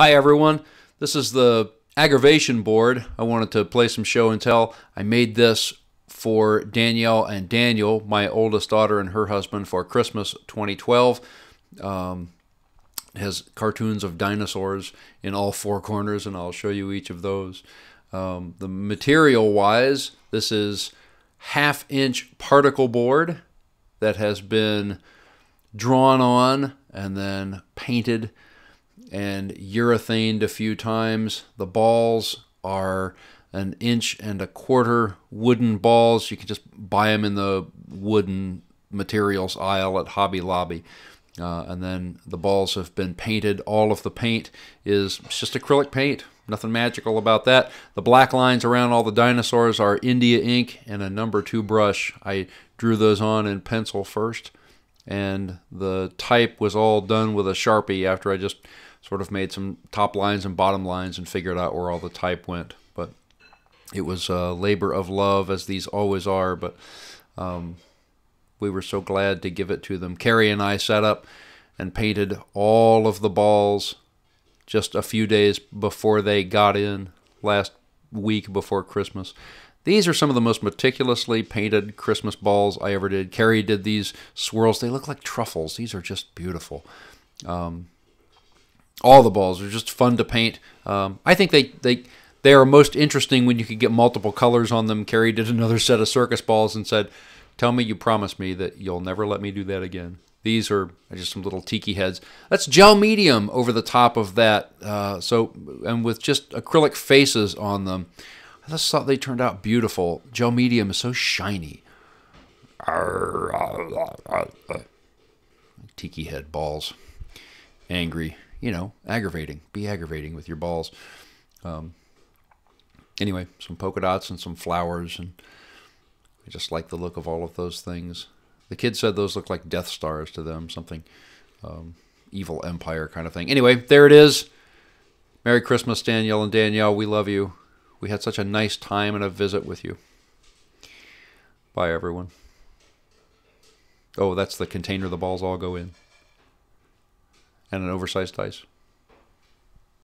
Hi everyone, this is the aggravation board. I wanted to play some show and tell. I made this for Danielle and Daniel, my oldest daughter and her husband, for Christmas 2012. Um, has cartoons of dinosaurs in all four corners, and I'll show you each of those. Um, the material wise, this is half inch particle board that has been drawn on and then painted and urethaned a few times. The balls are an inch and a quarter wooden balls. You can just buy them in the wooden materials aisle at Hobby Lobby. Uh, and then the balls have been painted. All of the paint is just acrylic paint. Nothing magical about that. The black lines around all the dinosaurs are India ink and a number two brush. I drew those on in pencil first. And the type was all done with a Sharpie after I just sort of made some top lines and bottom lines and figured out where all the type went. But it was a labor of love, as these always are. But um, we were so glad to give it to them. Carrie and I sat up and painted all of the balls just a few days before they got in last week before Christmas. These are some of the most meticulously painted Christmas balls I ever did. Carrie did these swirls. They look like truffles. These are just beautiful. Um, all the balls are just fun to paint. Um, I think they, they they are most interesting when you can get multiple colors on them. Carrie did another set of circus balls and said, "Tell me you promise me that you'll never let me do that again." These are just some little tiki heads. That's gel medium over the top of that. Uh, so and with just acrylic faces on them. I just thought they turned out beautiful. Gel medium is so shiny. Tiki head balls. Angry you know, aggravating. Be aggravating with your balls. Um, anyway, some polka dots and some flowers, and I just like the look of all of those things. The kids said those look like Death Stars to them, something um, evil empire kind of thing. Anyway, there it is. Merry Christmas, Danielle and Daniel. We love you. We had such a nice time and a visit with you. Bye, everyone. Oh, that's the container the balls all go in and an oversized dice.